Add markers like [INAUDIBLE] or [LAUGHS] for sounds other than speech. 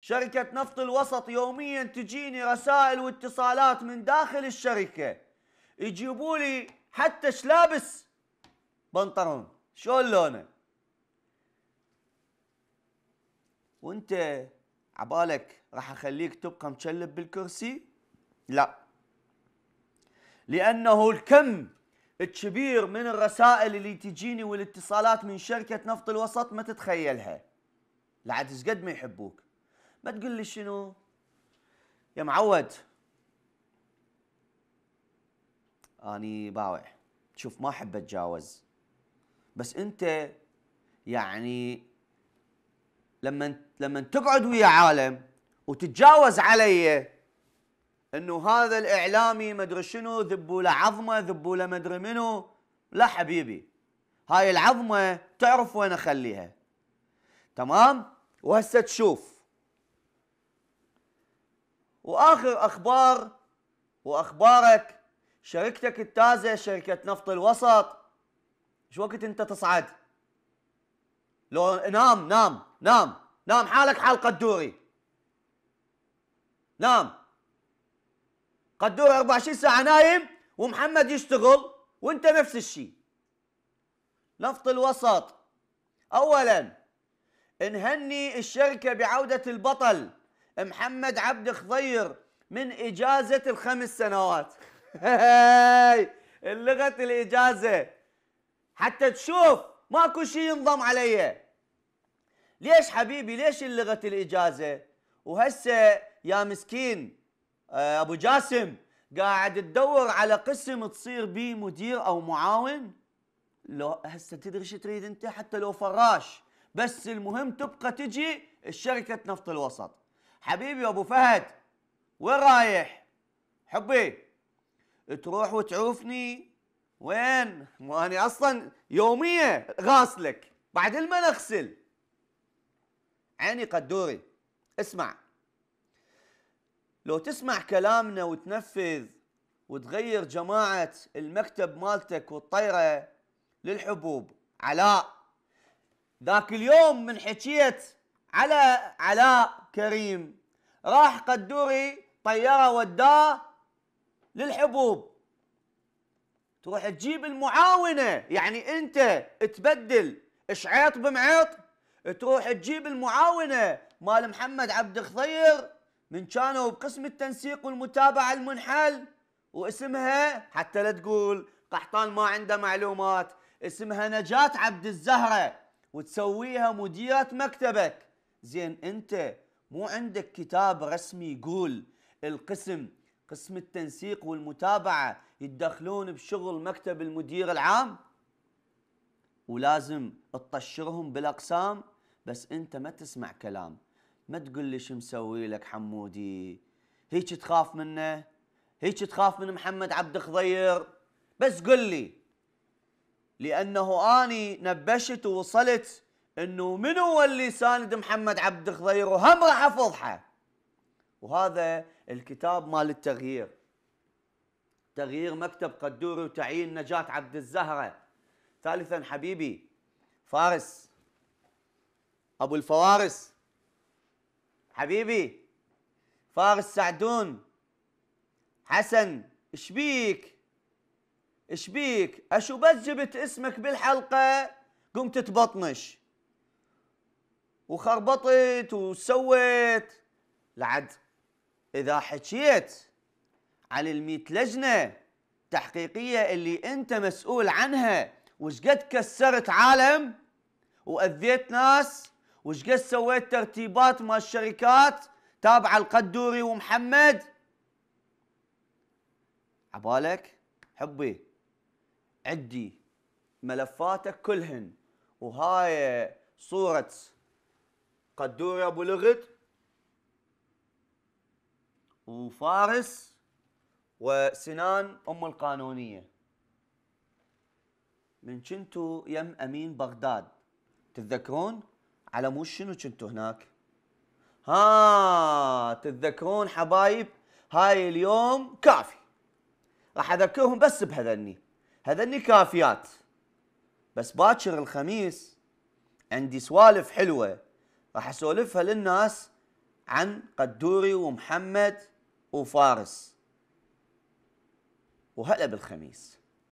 شركة نفط الوسط يوميا تجيني رسائل واتصالات من داخل الشركة. يجيبوا لي حتى شلابس بنطلون. شلون لونه؟ وانت عبالك راح اخليك تبقى مشلب بالكرسي؟ لا. لأنه الكم الكبير من الرسائل اللي تجيني والاتصالات من شركة نفط الوسط ما تتخيلها. لعد قد ما يحبوك. تقول لي شنو؟ يا معود. أني باوع. شوف ما أحب أتجاوز. بس أنت يعني لما لما تقعد ويا عالم وتتجاوز علي إنه هذا الإعلامي مدري شنو ذبوا له عظمة ذبوا له مدري منو. لا حبيبي هاي العظمة تعرف وين أخليها. تمام؟ وهسه تشوف. وآخر أخبار وأخبارك شركتك التازه شركة نفط الوسط. شو وقت أنت تصعد؟ لو نام نام نام نام. حالك حال قدوري. نام. قدوري 24 ساعة نايم ومحمد يشتغل وأنت نفس الشيء. نفط الوسط. اولا نهني الشركة بعودة البطل. محمد عبد خضير من إجازة الخمس سنوات. [LAUGHS] اللغة الإجازة. حتى تشوف ماكو شيء ينضم علي. ليش حبيبي؟ ليش لغه الإجازة؟ وهسه يا مسكين آه، أبو جاسم قاعد تدور على قسم تصير بيه مدير أو معاون. لو هسه تدري شو تريد أنت؟ حتى لو فراش. بس المهم تبقى تجي الشركة نفط الوسط. حبيبي أبو فهد وين رايح؟ حبي تروح وتعوفني؟ وين؟ مو اني أصلا يوميه غاسلك بعد ما نغسل عيني قدوري اسمع. لو تسمع كلامنا وتنفذ وتغير جماعة المكتب مالتك والطيرة للحبوب علاء. ذاك اليوم من حكيت على علاء كريم. راح قدوري طيارة وداه للحبوب. تروح تجيب المعاونة. يعني انت تبدل شعيط بمعيط تروح تجيب المعاونة مال محمد عبد خضير من كانوا بقسم التنسيق والمتابعة المنحل واسمها حتى لا تقول قحطان ما عنده معلومات اسمها نجاة عبد الزهرة وتسويها مديرة مكتبك. زين انت مو عندك كتاب رسمي يقول القسم قسم التنسيق والمتابعة يتدخلون بشغل مكتب المدير العام؟ ولازم تطشرهم بالأقسام بس انت ما تسمع كلام. ما تقول لي شو مسوي لك حمودي؟ هيك تخاف منه؟ هيك تخاف من محمد عبد خضير بس قل لي. لأنه آني نبشت ووصلت إنه من هو اللي ساند محمد عبد خضير وهم راح أفضحه. وهذا الكتاب مال التغيير. تغيير مكتب قدوري وتعيين نجاة عبد الزهرة. ثالثا حبيبي فارس. أبو الفوارس. حبيبي فارس سعدون. حسن إيش بيك إيش بيك أشو بس جبت اسمك بالحلقة؟ قمت تبطنش. وخربطت وسويت. لعد إذا حكيت على الميت لجنة تحقيقية اللي أنت مسؤول عنها وش قد كسرت عالم وأذيت ناس وش قد سويت ترتيبات مال الشركات تابعة القدوري ومحمد؟ عبالك؟ حبي عدي ملفاتك كلهن وهاي قدوري أبو لغد وفارس وسنان أم القانونية. من كنتو يم أمين بغداد. تتذكرون؟ على مو شنو كنتوا هناك؟ ها تتذكرون حبايب؟ هاي اليوم كافي. راح أذكرهم بس بهذني. هذني كافيات. بس باكر الخميس عندي سوالف حلوة. راح أسولفها للناس عن قدوري ومحمد وفارس. وهلا بالخميس.